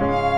Bye.